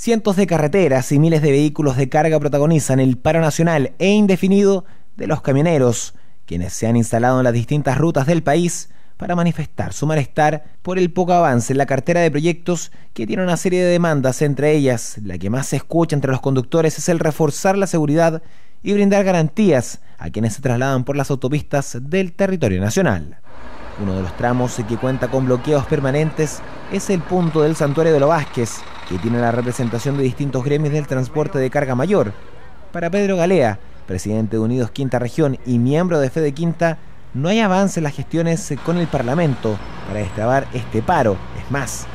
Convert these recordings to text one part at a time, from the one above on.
Cientos de carreteras y miles de vehículos de carga protagonizan el paro nacional e indefinido de los camioneros, quienes se han instalado en las distintas rutas del país para manifestar su malestar por el poco avance en la cartera de proyectos que tiene una serie de demandas, entre ellas la que más se escucha entre los conductores es el reforzar la seguridad y brindar garantías a quienes se trasladan por las autopistas del territorio nacional. Uno de los tramos que cuenta con bloqueos permanentes es el punto del Santuario de los Vázquez, que tiene la representación de distintos gremios del transporte de carga mayor. Para Pedro Galea, presidente de Unidos Quinta Región y miembro de Fede Quinta, no hay avance en las gestiones con el Parlamento para destrabar este paro. Es más,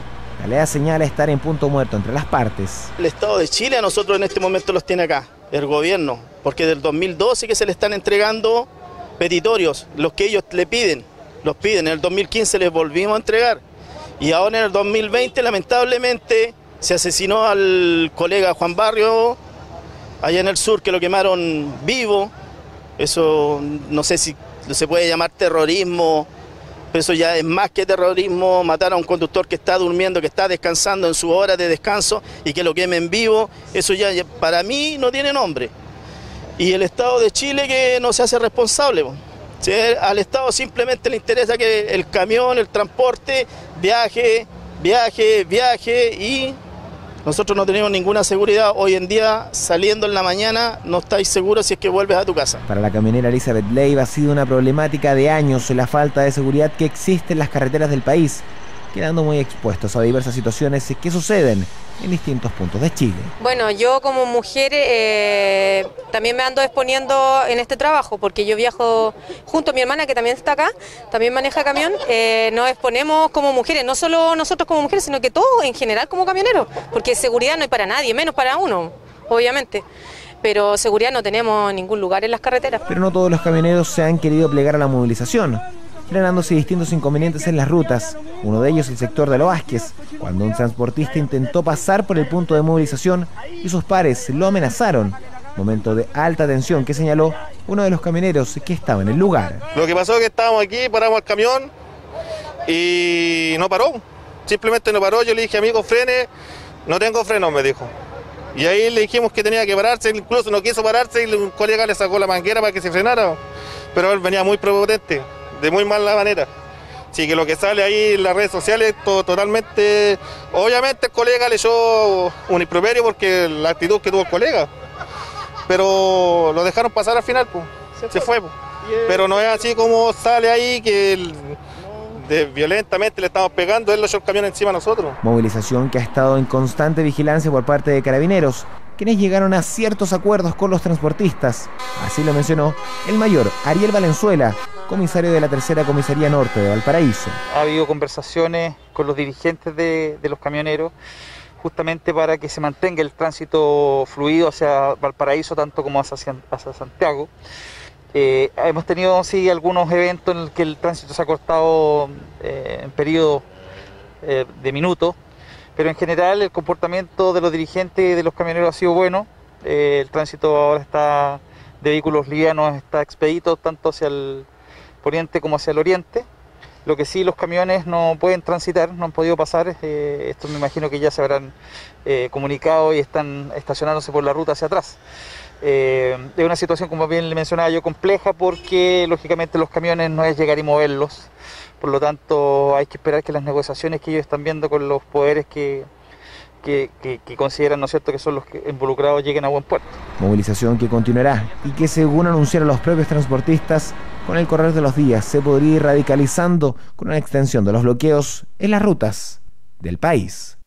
Galea señala estar en punto muerto entre las partes. El Estado de Chile a nosotros en este momento los tiene acá, el gobierno, porque del 2012 que se le están entregando petitorios, los que ellos le piden los piden. En el 2015 les volvimos a entregar. Y ahora en el 2020, lamentablemente, se asesinó al colega Juan Barrio, allá en el sur, que lo quemaron vivo. Eso no sé si se puede llamar terrorismo, pero eso ya es más que terrorismo, matar a un conductor que está durmiendo, que está descansando en su hora de descanso y que lo quemen vivo, eso ya para mí no tiene nombre. Y el Estado de Chile que no se hace responsable al Estado simplemente le interesa que el camión, el transporte, viaje, viaje, viaje y nosotros no tenemos ninguna seguridad. Hoy en día, saliendo en la mañana, no estáis seguros si es que vuelves a tu casa. Para la camionera Elizabeth Leiva ha sido una problemática de años la falta de seguridad que existe en las carreteras del país quedando muy expuestos a diversas situaciones que suceden en distintos puntos de Chile. Bueno, yo como mujer eh, también me ando exponiendo en este trabajo porque yo viajo junto a mi hermana que también está acá, también maneja camión, eh, nos exponemos como mujeres, no solo nosotros como mujeres, sino que todos en general como camioneros, porque seguridad no hay para nadie, menos para uno, obviamente pero seguridad no tenemos en ningún lugar en las carreteras. Pero no todos los camioneros se han querido plegar a la movilización generándose distintos inconvenientes en las rutas, uno de ellos el sector de Los Vázquez, cuando un transportista intentó pasar por el punto de movilización y sus pares lo amenazaron. Momento de alta tensión que señaló uno de los camioneros que estaba en el lugar. Lo que pasó es que estábamos aquí, paramos el camión y no paró. Simplemente no paró. Yo le dije, amigo, frene. No tengo freno, me dijo. Y ahí le dijimos que tenía que pararse, incluso no quiso pararse y un colega le sacó la manguera para que se frenara. Pero él venía muy prepotente de muy mala manera. Así que lo que sale ahí en las redes sociales, totalmente. Obviamente el colega le echó un improperio porque la actitud que tuvo el colega. Pero lo dejaron pasar al final, pues. Se, fue. Pero no es así como sale ahí que de, violentamente le estamos pegando, él lo echó el camión encima a nosotros. Movilización que ha estado en constante vigilancia por parte de carabineros, quienes llegaron a ciertos acuerdos con los transportistas. Así lo mencionó el mayor Ariel Valenzuela, comisario de la Tercera Comisaría Norte de Valparaíso. Ha habido conversaciones con los dirigentes de, los camioneros justamente para que se mantenga el tránsito fluido hacia Valparaíso tanto como hacia, Santiago. Eh, hemos tenido sí algunos eventos en los que el tránsito se ha cortado eh, en periodos eh, de minutos, pero en general el comportamiento de los dirigentes de los camioneros ha sido bueno. el tránsito ahora está de vehículos livianos está expedito tanto hacia el como hacia el oriente. Lo que sí los camiones no pueden transitar, no han podido pasar, eh, esto me imagino que ya se habrán eh, comunicado y están estacionándose por la ruta hacia atrás. Eh, es una situación, como bien le mencionaba yo, compleja porque lógicamente los camiones no es llegar y moverlos, por lo tanto hay que esperar que las negociaciones que ellos están viendo con los poderes que, que, consideran, ¿no es cierto?, que son los involucrados lleguen a buen puerto. Movilización que continuará y que según anunciaron los propios transportistas, con el correr de los días se podría ir radicalizando con una extensión de los bloqueos en las rutas del país.